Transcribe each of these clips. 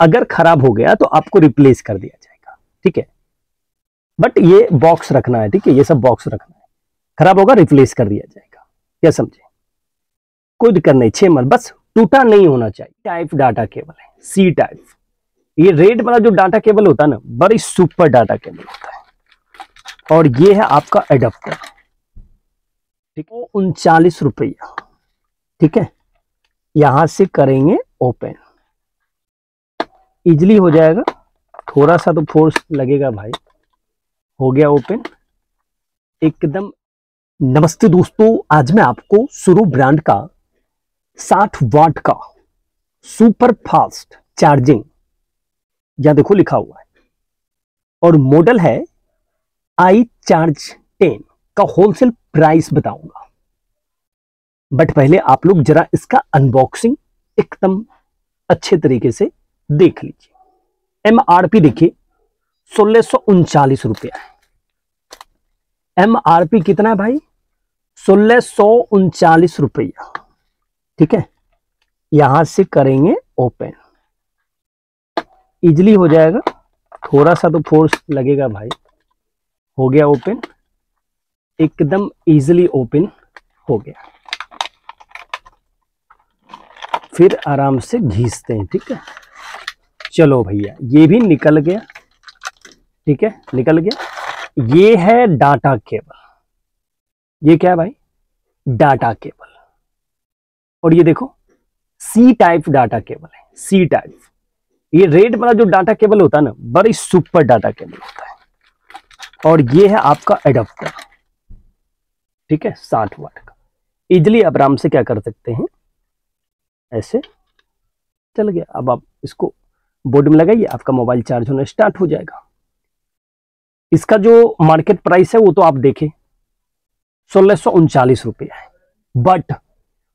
अगर खराब हो गया तो आपको रिप्लेस कर दिया जाएगा। ठीक है? बट ये बॉक्स रखना है, ठीक है? ये सब बॉक्स रखना है। खराब होगा रिप्लेस कर दिया जाएगा। क्या समझे? कोई दिक्कत नहीं, छह मत बस टूटा नहीं होना चाहिए। टाइप डाटा केबल है सी टाइप ये रेड वाला जो डाटा केबल होता है ना, बड़ी सुपर डाटा केबल होता है। और ये है आपका एडाप्टर ठीक है? उनचालीस रुपया। ठीक है? यहाँ से करेंगे ओपन इजली हो जाएगा। थोड़ा सा तो फोर्स लगेगा भाई। हो गया ओपन एकदम नमस्ते दोस्तों, आज मैं आपको सुरु ब्रांड का 60 वाट का सुपर फास्ट चार्जिंग या देखो लिखा हुआ है। और मॉडल है आई चार्ज 10 का होलसेल प्राइस बताऊँगा। बट पहले आप लोग जरा इसका अनबॉक्सिंग एकदम अच्छे तरीके से देख लीजिए। एम आर पी देखिए, सोलह सौ उनचालीस रुपया है। एम आर पी कितना है भाई? सोलह सौ उनचालीस रुपया। ठीक है? यहाँ से करेंगे ओपन। इजली हो जाएगा। थोड़ा सा तो फोर्स लगेगा भाई। हो गया ओपन। एकदम इजीली ओपन हो गया। फिर आराम से घीसते हैं, ठीक है? चलो भैया, ये भी निकल गया। ठीक है, निकल गया। ये है डाटा केबल। ये क्या है भाई? Data cable. और ये देखो सी टाइप डाटा केबल है सी टाइप ये रेड वाला जो डाटा केबल होता है ना, बड़ी सुपर डाटा केबल होता है। और ये है आपका एडाप्टर ठीक है, साठ वाट का। इजली आप आराम से क्या कर सकते हैं? ऐसे, चल गया। अब आप इसको बोर्ड में लगाइए, आपका मोबाइल चार्ज होना स्टार्ट हो जाएगा। इसका जो मार्केट प्राइस है वो तो आप देखें, सोलह सौ उनचालीस है। बट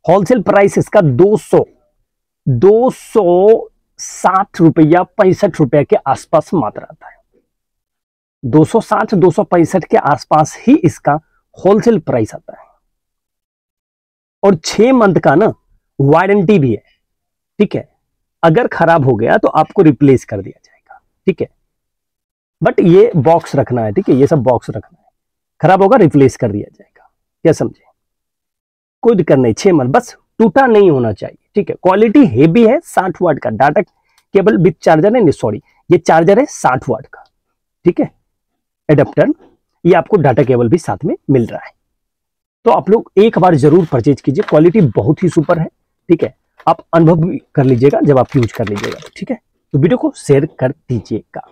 होलसेल प्राइस इसका 200 260 रुपया पैंसठ रुपया के आसपास मात्र आता है। 260 265 के आसपास ही इसका होलसेल प्राइस आता है। और छह मंथ का ना वारंटी भी है। ठीक है? अगर खराब हो गया तो आपको रिप्लेस कर दिया जाएगा। ठीक है? बट ये बॉक्स रखना है, ठीक है? ये सब बॉक्स रखना है। खराब होगा रिप्लेस कर दिया जाएगा। क्या समझे? कोई दिक्कत नहीं, छह मंथ बस टूटा नहीं होना चाहिए, ठीक है? क्वालिटी हेवी है, साठ वाट का। डाटा केबल विथ चार्जर है, नहीं सॉरी ये चार्जर है साठ वाट का। ठीक है? एडेप्टर ये आपको डाटा केबल भी साथ में मिल रहा है। तो आप लोग एक बार ज़रूर परचेज कीजिए। क्वालिटी बहुत ही सुपर है, ठीक है? आप अनुभव कर लीजिएगा, जब आप यूज़ कर लीजिएगा, ठीक है? तो वीडियो को शेयर कर दीजिएगा।